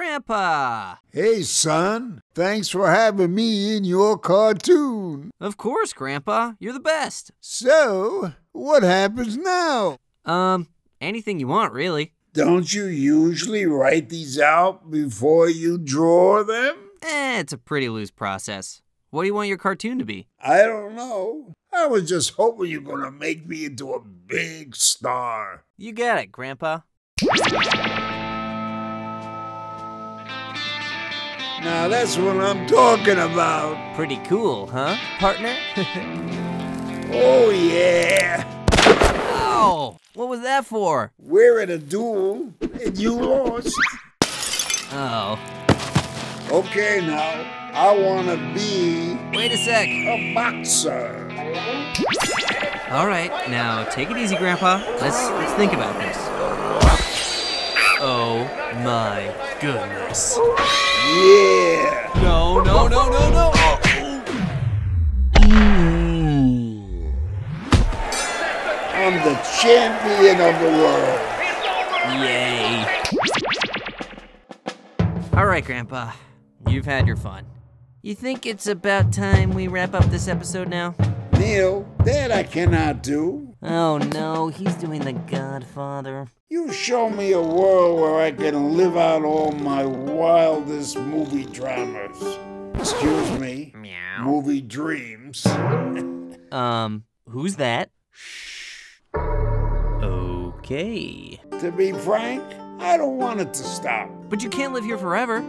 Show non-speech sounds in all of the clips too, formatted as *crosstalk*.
Grandpa! Hey, son. Thanks for having me in your cartoon. Of course, Grandpa. You're the best. So, what happens now? Um, anything you want, really. Don't you usually write these out before you draw them? Eh, it's a pretty loose process. What do you want your cartoon to be? I don't know. I was just hoping you're gonna make me into a big star. You got it, Grandpa. Now that's what I'm talking about. Pretty cool, huh, partner? *laughs* Oh, yeah. oh, what was that for? We're in a duel, and you lost. Oh, Okay, now, I wanna be wait a sec. a boxer. All right, now take it easy, Grandpa. Let's let's think about this. Oh my goodness. Yeah. No, no, no, no, no. I'm the champion of the world. Yay. All right, Grandpa. You've had your fun. You think it's about time we wrap up this episode now? Neil, that I cannot do. Oh no, he's doing the Godfather. You show me a world where I can live out all my wildest movie dramas. Excuse me, Meow. movie dreams. *laughs* Um, who's that? Shh. Okay. To be frank, I don't want it to stop. But you can't live here forever.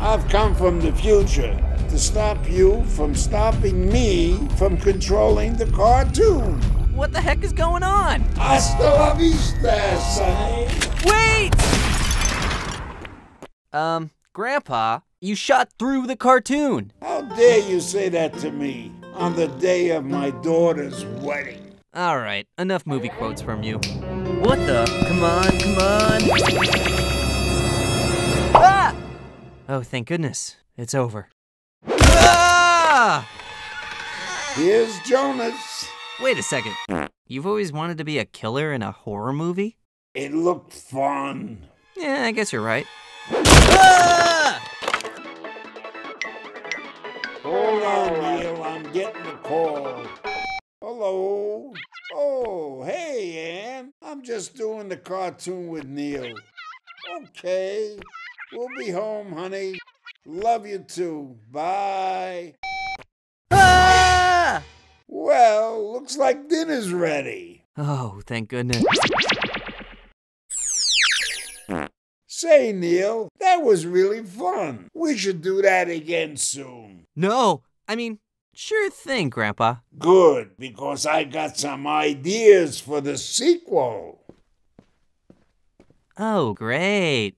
I've come from the future to stop you from stopping me from controlling the cartoon. What the heck is going on? Hasta la vista, Sonny. Wait! Um, Grandpa, you shot through the cartoon. How dare you say that to me on the day of my daughter's wedding? All right, enough movie quotes from you. What the? Come on, come on. Oh, thank goodness. It's over. Ah! Here's Jonas. Wait a second. You've always wanted to be a killer in a horror movie? It looked fun. Yeah, I guess you're right. Ah! Hold on, Neil. I'm getting a call. Hello. Oh, hey, Ann. I'm just doing the cartoon with Neil. Okay. We'll be home, honey. Love you too. Bye. Ah! Well, looks like dinner's ready. Oh, thank goodness. Say, Neil, that was really fun. We should do that again soon. No, I mean, sure thing, Grandpa. Good, because I got some ideas for the sequel. Oh, great.